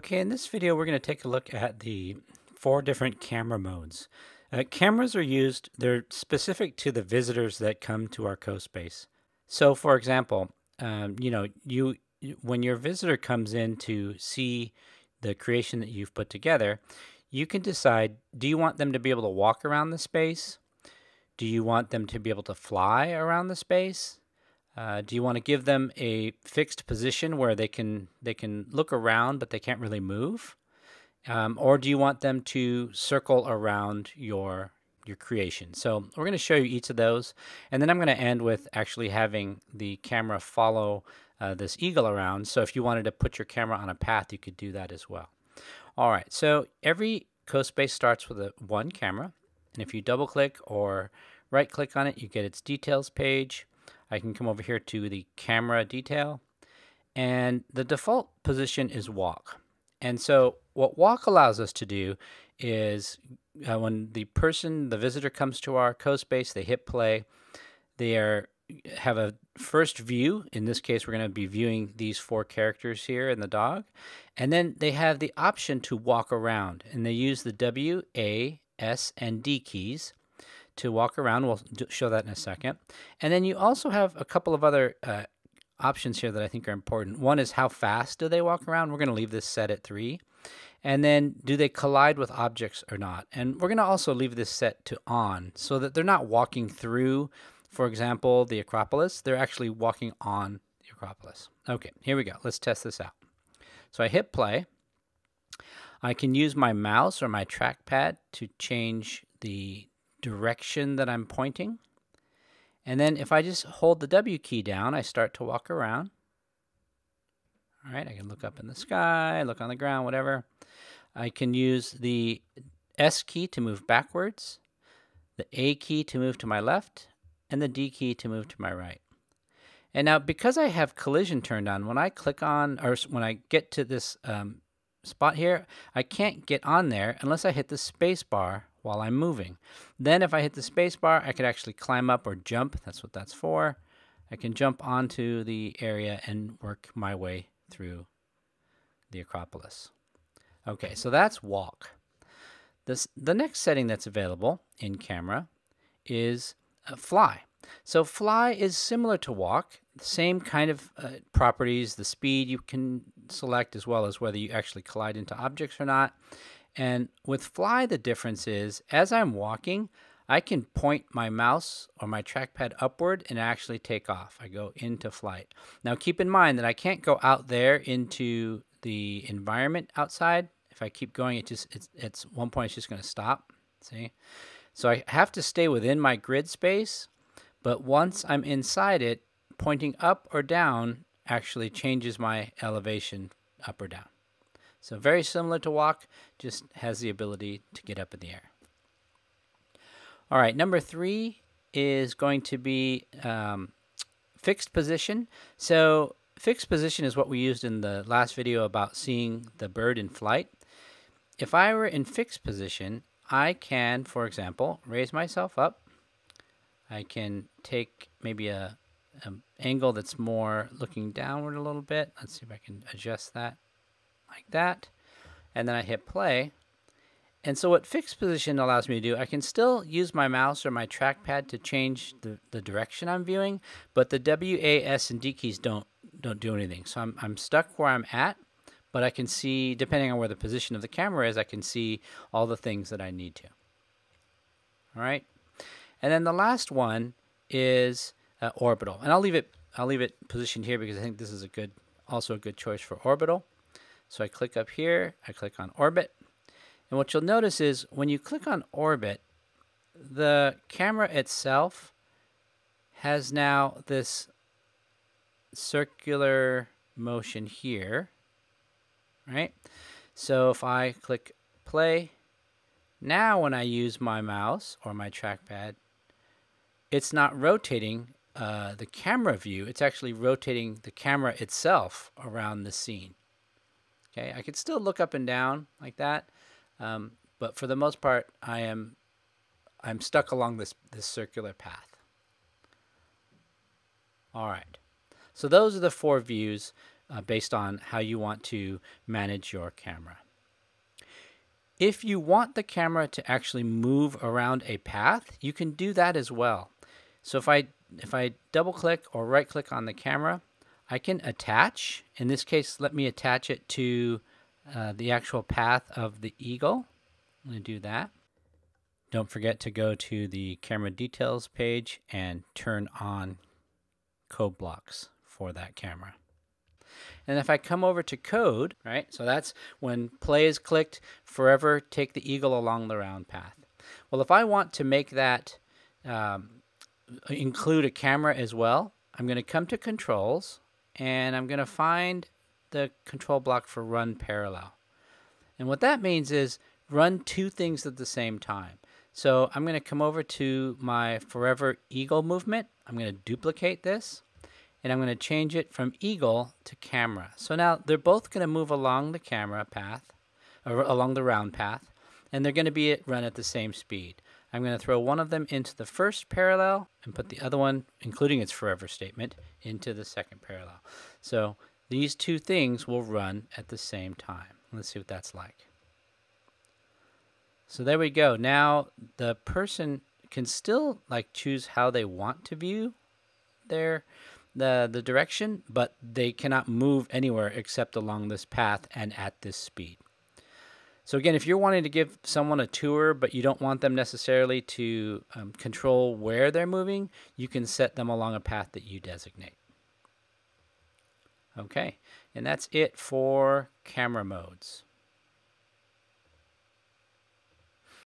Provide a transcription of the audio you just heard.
Okay, in this video we're going to take a look at the four different camera modes. Uh, cameras are used, they're specific to the visitors that come to our CoSpace. So for example, um, you know, you when your visitor comes in to see the creation that you've put together, you can decide, do you want them to be able to walk around the space? Do you want them to be able to fly around the space? Uh, do you want to give them a fixed position where they can they can look around but they can't really move, um, or do you want them to circle around your your creation? So we're going to show you each of those, and then I'm going to end with actually having the camera follow uh, this eagle around. So if you wanted to put your camera on a path, you could do that as well. All right. So every CoSpace starts with a one camera, and if you double click or right click on it, you get its details page. I can come over here to the camera detail and the default position is walk. And so what walk allows us to do is uh, when the person, the visitor comes to our CoSpace, they hit play, they are have a first view. In this case, we're going to be viewing these four characters here in the dog. And then they have the option to walk around and they use the W, A, S, and D keys to walk around. We'll show that in a second. And then you also have a couple of other uh, options here that I think are important. One is how fast do they walk around? We're going to leave this set at 3. And then do they collide with objects or not? And we're going to also leave this set to on so that they're not walking through, for example, the Acropolis. They're actually walking on the Acropolis. Okay, here we go. Let's test this out. So I hit play. I can use my mouse or my trackpad to change the direction that I'm pointing. And then if I just hold the W key down, I start to walk around. All right, I can look up in the sky, look on the ground, whatever. I can use the S key to move backwards, the A key to move to my left, and the D key to move to my right. And now because I have collision turned on, when I click on, or when I get to this um, spot here, I can't get on there unless I hit the space bar while I'm moving. Then if I hit the space bar, I could actually climb up or jump. That's what that's for. I can jump onto the area and work my way through the Acropolis. Okay, so that's walk. This, the next setting that's available in camera is uh, fly. So fly is similar to walk, same kind of uh, properties, the speed you can select as well as whether you actually collide into objects or not. And with fly, the difference is as I'm walking, I can point my mouse or my trackpad upward and actually take off. I go into flight. Now keep in mind that I can't go out there into the environment outside. If I keep going, it just it's, it's one point it's just going to stop. See? So I have to stay within my grid space, but once I'm inside it, pointing up or down actually changes my elevation up or down. So very similar to walk, just has the ability to get up in the air. All right, number three is going to be um, fixed position. So fixed position is what we used in the last video about seeing the bird in flight. If I were in fixed position, I can, for example, raise myself up. I can take maybe a, a angle that's more looking downward a little bit. Let's see if I can adjust that like that. And then I hit play. And so what fixed position allows me to do, I can still use my mouse or my trackpad to change the, the direction I'm viewing, but the W, A, S, and D keys don't don't do anything. So I'm, I'm stuck where I'm at, but I can see, depending on where the position of the camera is, I can see all the things that I need to. All right. And then the last one is uh, orbital. And I'll leave it I'll leave it positioned here because I think this is a good also a good choice for orbital. So I click up here, I click on orbit. And what you'll notice is when you click on orbit, the camera itself has now this circular motion here, right? So if I click play, now when I use my mouse or my trackpad, it's not rotating uh, the camera view, it's actually rotating the camera itself around the scene. Okay, I could still look up and down like that, um, but for the most part, I am I'm stuck along this this circular path. All right, so those are the four views. uh, based on how you want to manage your camera. If you want the camera to actually move around a path, you can do that as well. So if I if I double click or right click on the camera, I can attach. In this case, let me attach it to uh, the actual path of the eagle. I'm going to do that. Don't forget to go to the camera details page and turn on code blocks for that camera. And if I come over to code, right, so that's when play is clicked, forever take the eagle along the round path. Well, if I want to make that um, include a camera as well, I'm going to come to controls and I'm going to find the control block for run parallel. And what that means is run two things at the same time. So I'm going to come over to my forever eagle movement. I'm going to duplicate this and I'm going to change it from eagle to camera. So now they're both going to move along the camera path or along the round path and they're going to be run at the same speed. I'm going to throw one of them into the first parallel and put the other one, including its forever statement, into the second parallel. So these two things will run at the same time. Let's see what that's like. So there we go. Now the person can still like choose how they want to view their the the direction, but they cannot move anywhere except along this path and at this speed. So again, if you're wanting to give someone a tour, but you don't want them necessarily to um, control where they're moving, you can set them along a path that you designate. Okay, and that's it for camera modes.